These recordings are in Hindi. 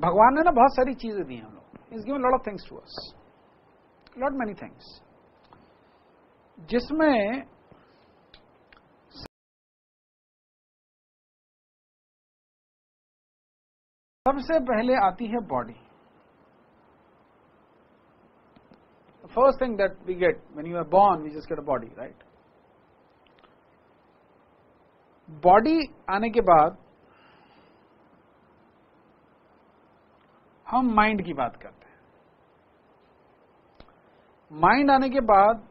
भगवान ने ना बहुत सारी चीज़ें दी हम लोग is lot of things to us lot many things जिसमें सबसे पहले आती है body first thing that we get when you are born we just get a body right body आने के बाद हम माइंड की बात करते हैं। माइंड आने के बाद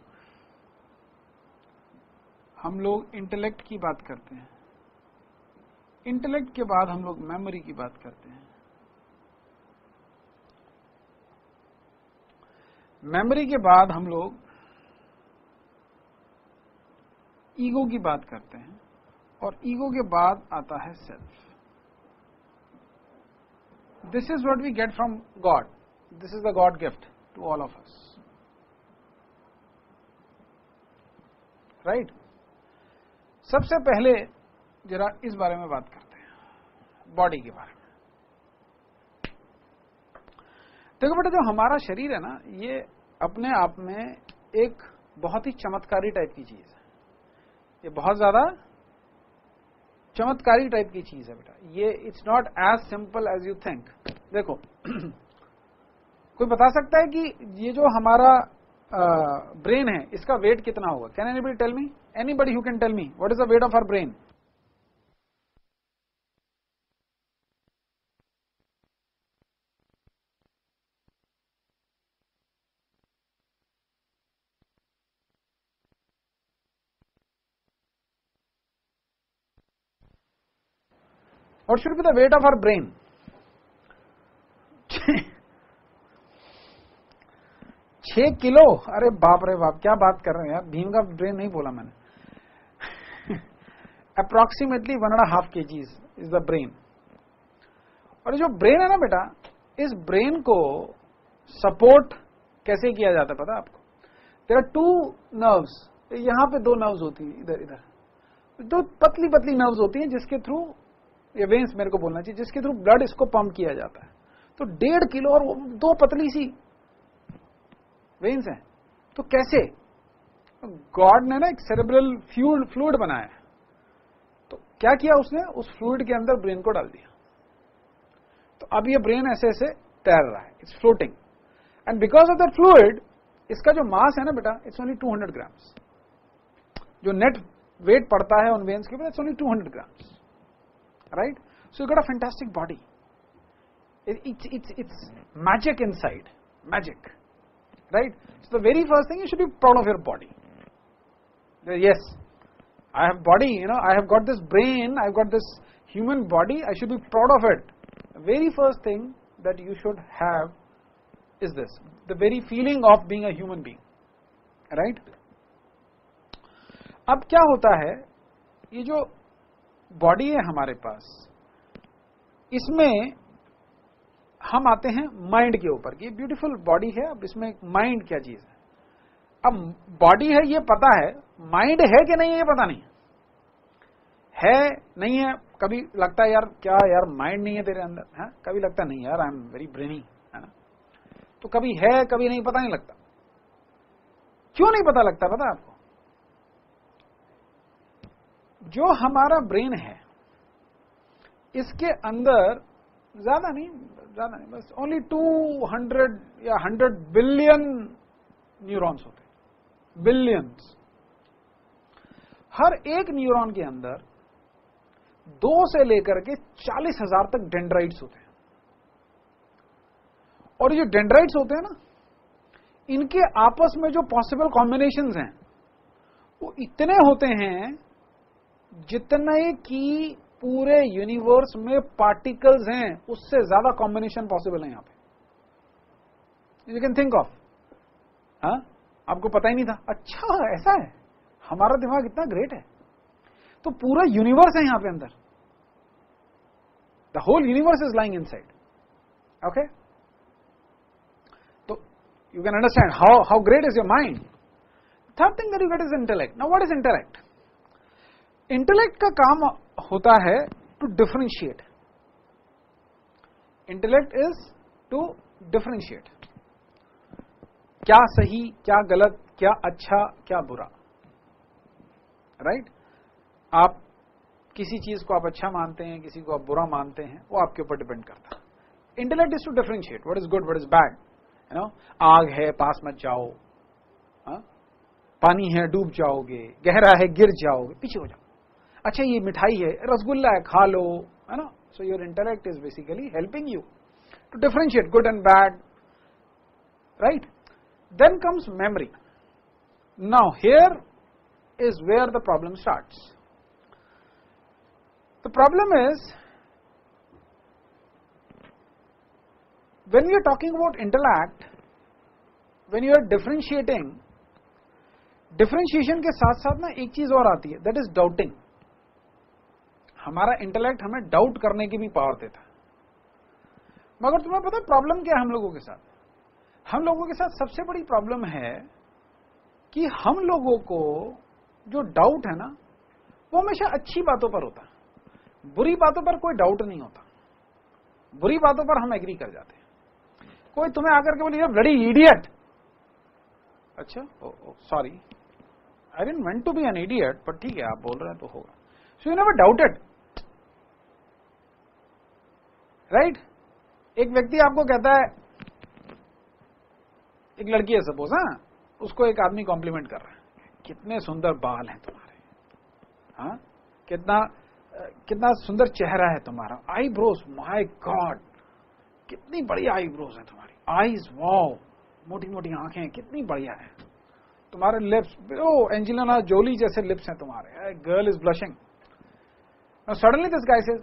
हम लोग इंटेलेक्ट की बात करते हैं। इंटेलेक्ट के बाद हम लोग मेमोरी की बात करते हैं। मेमोरी के बाद हम लोग ईगो की बात करते हैं और ईगो के बाद आता है self this is what we get from God this is the God gift to all of us right सबसे पहले जरा इस बारे में बात करते हैं। बॉडी के बारे में। देखो बेटा, जो हमारा शरीर है ना, ये अपने आप में एक बहुत ही चमत्कारी टाइप की चीज़ है। ये बहुत ज़्यादा चमत्कारी टाइप की चीज़ है बेटा। ये it's not as simple as you think देखो कोई बता सकता है कि ये जो हमारा ब्रेन uh, है इसका वेट कितना होगा? Can anybody tell me anybody you can tell me what is the weight of our brain What should be the weight of our brain? छह किलो? अरे बाप रे बाप, क्या बात कर रहे हैं यार? भीम का ब्रेन नहीं बोला मैंने। अप्रोक्सीमेटली वन एंड हाफ़ के जीज इज़ द ब्रेन और जो ब्रेन है ना बेटा, इस ब्रेन को सपोर्ट कैसे किया जाता है पता आपको? देर आर टू नर्व्स यहाँ पे दो नर्व्स होती है, इधर इधर। दो पतली पतली नर्व्स होती हैं जिसके थ्रू ये वेन्स मेरे को बोलना चाहिए, जिसके थ्रू ब्लड इसको पंप किया जाता है। तो डेढ़ किलो और दो पतली सी वेन्स हैं। तो कैसे? गॉड ने ना एक सेरेब्रल फ्लूड फ्लूड बनाया तो क्या किया उसने? उस फ्लूड के अंदर ब्रेन को डाल दिया। तो अब ये ब्रेन ऐसे ऐसे तैर रहा है। It's floating and because of the fluid इसका जो मास है ना बेटा इट्स ओनली 200 ग्राम्स जो नेट वेट पड़ता है उन वेन्स के ऊपर it's only 200 grams right? So you got a fantastic body. It, it's, it's, it's magic inside, magic, right? So the very first thing you should be proud of your body. Yes, I have body, you know, I have got this brain, I've got this human body, I should be proud of it. The very first thing that you should have is this, the very feeling of being a human being, right? अब क्या होता है ये जो बॉडी है हमारे पास। इसमें हम आते हैं माइंड के ऊपर ये ब्यूटीफुल बॉडी है, अब इसमें माइंड क्या चीज़ है? अब बॉडी है, ये पता है। माइंड है कि नहीं है, ये पता नहीं है। नहीं है, कभी लगता है, यार, क्या यार माइंड नहीं है तेरे अंदर? है, कभी लगता नहीं यार आई एम वेरी ब्रेनी है ना? तो कभी है, कभी नहीं, पता नहीं लगता। क्यों नहीं पता लगता, पता आपको? जो हमारा ब्रेन है, इसके अंदर ज़्यादा नहीं ज़्यादा नहीं, बस ओनली 200 या 100 बिलियन न्यूरॉन्स होते हैं। बिलियंस हर एक न्यूरॉन के अंदर दो से लेकर के चालीस हज़ार तक डेंड्राइड्स होते हैं। और ये डेंड्राइड्स होते हैं ना, इनके आपस में जो पॉसिबल कॉम्बिनेशंस हैं, वो इतने होते हैं जितने की पूरे यूनिवर्स में पार्टिकल्स हैं, उससे ज़्यादा कॉम्बिनेशन पॉसिबल है यहाँ पे। यू कैन थिंक ऑफ़ हा? आपको पता ही नहीं था। अच्छा ऐसा है। हमारा दिमाग इतना ग्रेट है। तो पूरा यूनिवर्स है यहाँ पे अंदर। The whole universe is lying inside okay तो you can understand how how great is your mind third thing that you get is intellect now what is intellect intellect का काम होता है to differentiate intellect is to differentiate क्या सही, क्या गलत, क्या अच्छा क्या बुरा? Right right? आप किसी चीज़ को आप अच्छा मानते हैं, किसी को आप बुरा मानते हैं, वो आपके ऊपर डिपेंड करता है. Intellect is to differentiate what is good what is bad you know आग है, पास मत जाओ. हा? पानी है, डूब जाओगे. गहरा है, गिर जाओगे. पीछे हो जाओ. अच्छा ये मिठाई है रसगुल्ला है खा लो है ना so your intellect is basically helping you to differentiate good and bad right then comes memory now here is where the problem starts. The problem is, when we are talking about intellect, when you are differentiating, differentiation के साथ साथ ना एक चीज़ और आती है दैट इज़ डाउटिंग हमारा इंटेलेक्ट हमें डाउट करने की भी पावर देता मगर तुम्हें पता प्रॉब्लम क्या है हम लोगों के साथ? हम लोगों के साथ सबसे बड़ी प्रॉब्लम है कि हम लोगों को जो डाउट है ना, वो हमेशा अच्छी बातों पर होता है। बुरी बातों पर कोई डाउट नहीं होता। बुरी बातों पर हम एग्री कर जाते कोई तुम्हें आकर के बोले ब्लडी इडियट अच्छा sorry I didn't want to be an idiot पर ठीक है, आप बोल रहे हैं तो होगा। So you never doubted right? एक व्यक्ति आपको कहता है, एक लड़की है सपोज़ हाँ उसको एक आदमी कॉम्प्लीमेंट कर रहा है, कितने सुंदर बाल हैं तुम्हारे हाँ कितना कितना सुंदर चेहरा है तुम्हारा आई ब्रोज माई गॉड कितनी बढ़िया आईब्रोज है तुम्हारी आईज वाओ मोटी मोटी आँखें, कितनी बढ़िया है। तुम्हारे लिप्स ओ एंजिलिना जोली जैसे लिप्स हैं तुम्हारे girl is blushing suddenly this guy से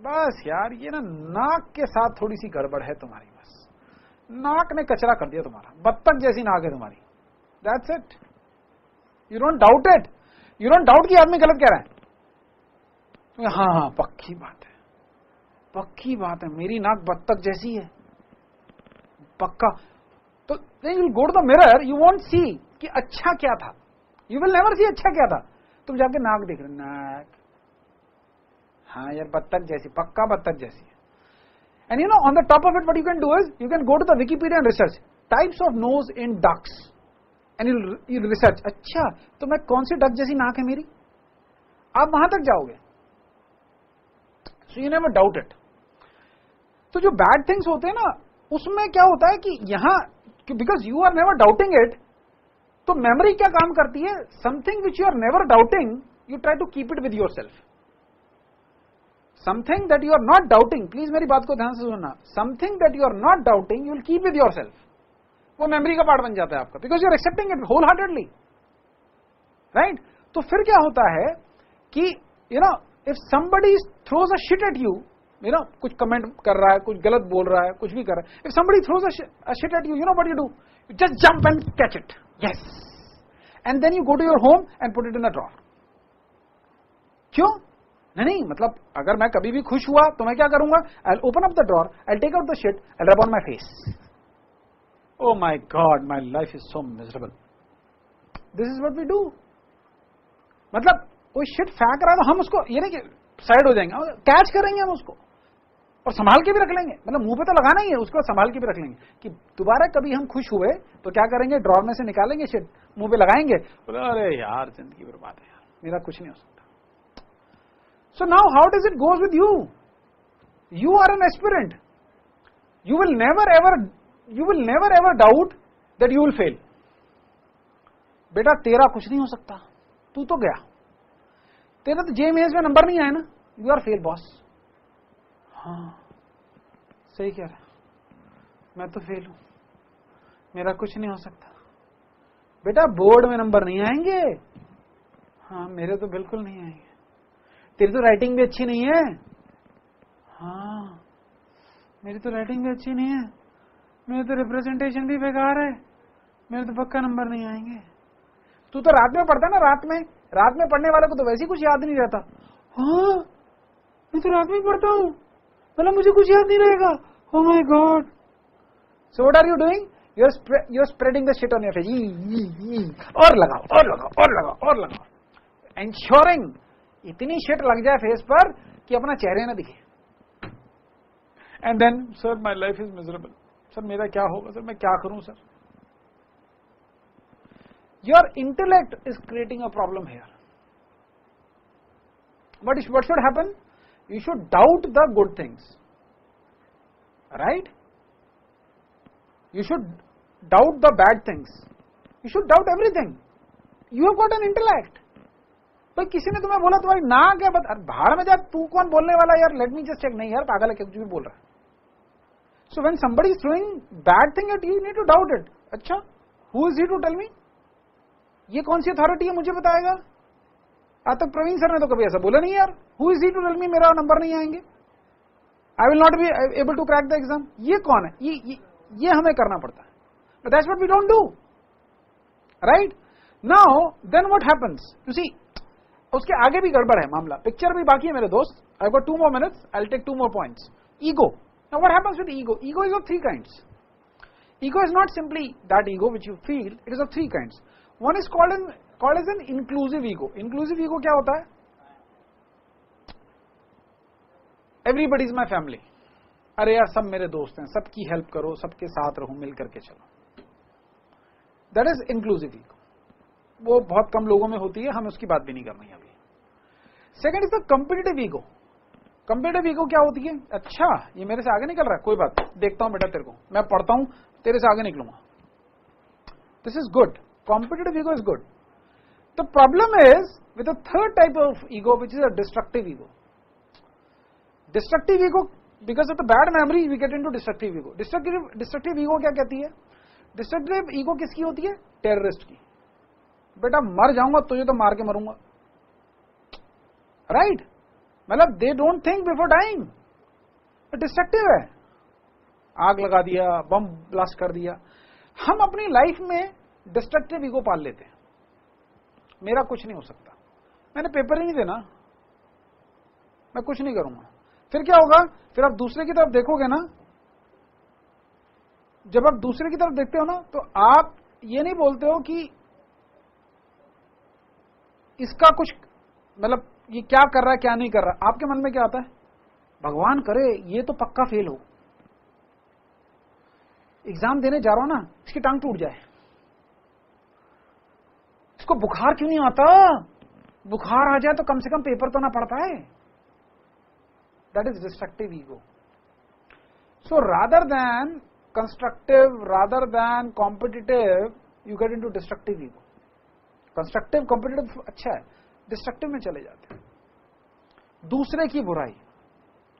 बस यार, ये ना नाक के साथ थोड़ी सी गड़बड़ है तुम्हारी, बस। नाक ने कचरा कर दिया तुम्हारा, बत्तख जैसी नाक है तुम्हारी। That's it you don't doubt it you don't doubt कि आदमी गलत कह रहा है। हाँ हाँ पक्की बात है। पक्की बात है, मेरी नाक बत्तख जैसी है। पक्का। तो you go to the mirror you want see कि अच्छा क्या था। यू विल नेवर सी अच्छा क्या था। तुम जाके नाक देख रहे नाक। हाँ यार, बत्तख जैसी, पक्का बत्तख जैसी and you know on the top of it what you can do is you can go to the Wikipedia research types of nose in ducks and you research अच्छा तो मैं कौन सी डक जैसी नाक है मेरी? आप वहाँ तक जाओगे। So you never doubt it तो जो बैड थिंग्स होते हैं ना, उसमें क्या होता है कि यहाँ because you are never doubting it तो मेमोरी क्या काम करती है? Something which you are never doubting you try to keep it with yourself something that you are not doubting please मेरी बात को ध्यान से सुनना। Something that you are not doubting you will keep with yourself वो मेमोरी का पार्ट बन जाता है आपका। Because you're accepting it wholeheartedly right तो फिर क्या होता है कि you know if somebody throws a shit at you you know कुछ कमेंट कर रहा है, कुछ गलत बोल रहा है, कुछ भी कर रहा है। If somebody throws a shit at you you know what you do you just jump and catch it yes and then you go to your home and put it in a drawer क्यों? नहीं नहीं? मतलब अगर मैं कभी भी खुश हुआ तो मैं क्या करूँगा? I open up the drawer I take out the shit I rub on my face oh my god, my life is so miserable. This is what we do. मतलब कोई शिट फेंक रहा है तो हम उसको, ये नहीं कि साइड हो जाएँगे कैच करेंगे हम उसको। और संभाल के भी रख लेंगे। मतलब मुँह पे तो लगाना ही है, उसको संभाल के भी रख लेंगे। कि दोबारा कभी हम खुश हुए तो क्या करेंगे? ड्रॉर में से निकालेंगे शिट मुँह पे लगाएँगे। अरे यार, ज़िंदगी बर्बाद है यार। मेरा कुछ नहीं हो सकता। So now how does it goes with you you are an aspirant you will never ever you will never ever doubt that you will fail बेटा, तेरा कुछ नहीं हो सकता। तू तो गया। तेरा तो जे में नंबर नहीं आया ना। यू आर फेल बॉस हाँ। सही कह रहा मैं तो फेल हूँ। मेरा कुछ नहीं हो सकता। बेटा बोर्ड में नंबर नहीं आएँगे। हाँ मेरे तो बिल्कुल नहीं आएँगे। तेरी तो राइटिंग भी अच्छी नहीं है। हाँ मेरी तो राइटिंग भी अच्छी नहीं है। मेरे तो रिप्रेजेंटेशन भी बेकार है। मेरे तो पक्का नंबर नहीं आएँगे। तू तो रात में पढ़ता ना, रात में रात में पढ़ने वाले को तो वैसे ही कुछ याद नहीं रहता। हाँ मैं तो रात में पढ़ता हूँ। मतलब मुझे कुछ याद नहीं रहेगा। ओ my God so what are you doing you are you are spreading the shit on your face और लगाओ और लगाओ और लगाओ और लगाओ। एंश्योरिंग इतनी शिट लग जाए फेस पर कि अपना चेहरे ना दिखे। And then sir my life is miserable sir मेरा क्या होगा? सर मैं क्या करूँ sir your intellect is creating a problem here but what should happen you should doubt the good things right you should doubt the bad things you should doubt everything you have got an intellect भाई किसी ने तुम्हें बोला तुम्हारी ना क्या बता भाड़ में जा तू कौन बोलने वाला यार? लेट मी जस्ट चेक नहीं यार पागल है क्या कुछ भी बोल रहा है। So when somebody is throwing bad thing at you need to doubt it अच्छा who is he to tell me ये कौन सी अथॉरिटी है मुझे बताएगा? आज तक प्रवीण सर ने तो कभी ऐसा बोला नहीं यार। Who is he to tell me मेरा नंबर नहीं आएँगे। I will not be able to crack the exam ये कौन है? ये ये, ये हमें करना पड़ता है। But that's what we don't do right now then what happens you see उसके आगे भी गड़बड़ है मामला। पिक्चर भी बाकी है मेरे दोस्त। I got two more minutes I take two more points ego now what ego ego is of three kinds ego is not simply that ego which you feel it is of three kinds one is called in called as an inclusive ego inclusive ego क्या होता है? एवरीबडी इज़ माई फैमिली अरे यार, सब मेरे दोस्त हैं। सबकी हेल्प करो, सबके साथ रहो मिल करके चलो। दैट इज़ इंक्लूसिव ईगो वो बहुत कम लोगों में होती है, हम उसकी बात भी नहीं करनी अभी। Second is the competitive ego competitive ego क्या होती है? अच्छा ये मेरे से आगे निकल रहा है, कोई बात देखता हूँ बेटा तेरे को। मैं पढ़ता हूँ, तेरे से आगे निकलूँगा। This is good competitive ego is good the problem is with third type of ego which is a destructive ego destructive ego because of the bad memory we get into destructive ego destructive destructive ego क्या कहती है? डिस्ट्रक्टिव ईगो किसकी होती है? टेररिस्ट की। बेटा मर जाऊँगा, तुझे तो मार के मरूँगा। राइट मतलब they don't think before dying destructive है। आग लगा दिया बम ब्लास्ट कर दिया। हम अपनी लाइफ में डिस्ट्रक्टिव ईगो पाल लेते हैं। मेरा कुछ नहीं हो सकता। मैंने पेपर ही नहीं देना। मैं कुछ नहीं करूँगा। फिर क्या होगा? फिर आप दूसरे की तरफ़ देखोगे ना, जब आप दूसरे की तरफ़ देखते हो ना तो आप ये नहीं बोलते हो कि इसका कुछ मतलब ये क्या कर रहा है, क्या नहीं कर रहा आपके मन में क्या आता है? भगवान करे, ये तो पक्का फेल हो। एग्ज़ाम देने जा रहा हूँ ना, इसकी टांग टूट जाए। इसको बुखार क्यों नहीं आता? बुखार आ जाए तो कम से कम पेपर तो ना पड़ता है। That is destructive ego so rather than constructive rather than competitive you get into destructive ego constructive competitive अच्छा है डिस्ट्रक्टिव में चले जाते हैं। दूसरे की बुराई,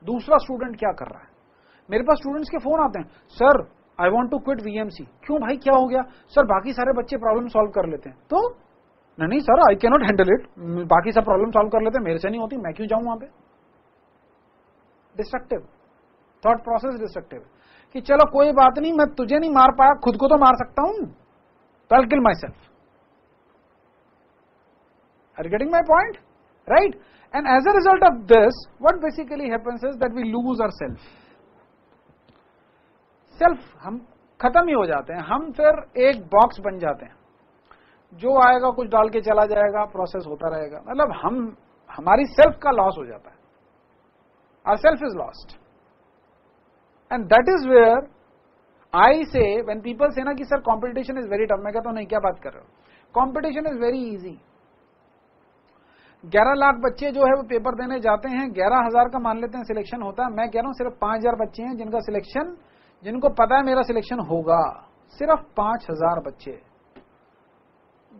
दूसरा स्टूडेंट क्या कर रहा है? मेरे पास स्टूडेंट्स के फ़ोन आते हैं sir I want to quit VMC क्यों भाई, क्या हो गया? सर बाकी सारे बच्चे प्रॉब्लम सॉल्व कर लेते हैं। तो नहीं नहीं sir I cannot handle it बाकी सब प्रॉब्लम सॉल्व कर लेते हैं, मेरे से नहीं होती, मैं क्यों जाऊँ वहाँ पे? डिस्ट्रक्टिव थॉट प्रोसेस डिस्ट्रक्टिव कि चलो, कोई बात नहीं, मैं तुझे नहीं मार पाया, खुद को तो मार सकता हूँ। तो I kill myself Are you getting my point? Right? And as a result of this, what basically happens is that we lose our self. Self हम खत्म ही हो जाते हैं। हम फिर एक बॉक्स बन जाते हैं। जो आएगा कुछ डाल के चला जाएगा प्रोसेस होता रहेगा। मतलब हम हमारी सेल्फ का लॉस हो जाता है। Our self is lost and that is where I say when people say ना कि sir competition is very tough मैं कहता हूँ नहीं क्या बात कर रहे हो? कॉम्पिटिशन इज़ वेरी इजी ग्यारह लाख बच्चे जो है वो पेपर देने जाते हैं। ग्यारह हज़ार का मान लेते हैं सिलेक्शन होता है। मैं कह रहा हूँ सिर्फ़ पाँच हज़ार बच्चे हैं जिनका सिलेक्शन जिनको पता है मेरा सिलेक्शन होगा। सिर्फ़ पाँच हज़ार बच्चे।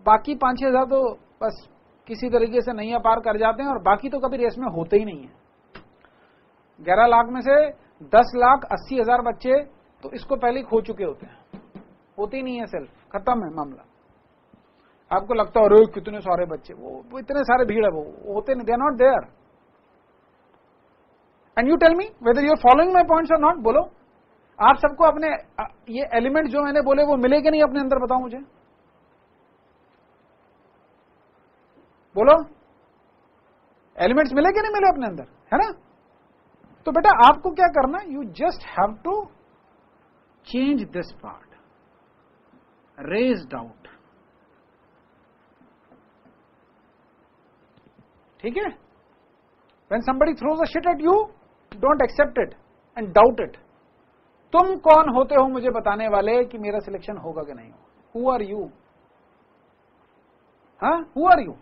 बाकी पाँच छह हज़ार तो बस किसी तरीके से नहीं अपार कर जाते हैं और बाकी तो कभी रेस में होते ही नहीं है। ग्यारह लाख में से दस लाख अस्सी हज़ार बच्चे तो इसको पहले खो चुके होते हैं। होते ही नहीं है सेल्फ खत्म है मामला। आपको लगता है अरे कितने सारे बच्चे वो, वो इतने सारे भीड़ है वो होते नहीं they not there and you tell me whether you are following my points or not बोलो। आप सबको अपने ये एलिमेंट जो मैंने बोले वो मिले कि नहीं अपने अंदर बताओ मुझे। बोलो। एलिमेंट्स मिले कि नहीं मिले अपने अंदर है ना? तो बेटा आपको क्या करना you just have to change this part raise doubt ठीक है? When somebody throws a shit at you don't accept it and doubt it तुम कौन होते हो मुझे बताने वाले कि मेरा सिलेक्शन होगा कि नहीं? होगा हु आर यू हाँ who are you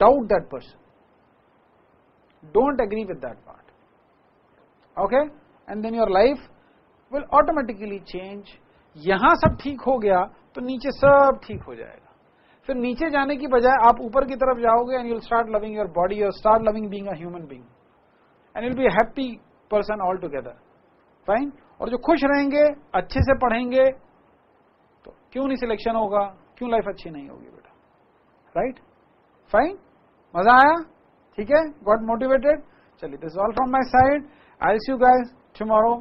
doubt that person don't agree with that part okay and then your life will automatically change यहाँ सब ठीक हो गया तो नीचे सब ठीक हो जाएगा। फिर नीचे जाने की बजाय आप ऊपर की तरफ़ जाओगे and you'll start loving your body your start loving being human being and you'll be happy person all together fine और जो खुश रहेंगे, अच्छे से पढ़ेंगे तो क्यों नहीं सिलेक्शन होगा? क्यों लाइफ अच्छी नहीं होगी बेटा? राइट फाइन मज़ा आया? ठीक है? गॉट मोटिवेटेड चलिए this all from my side I see you guys tomorrow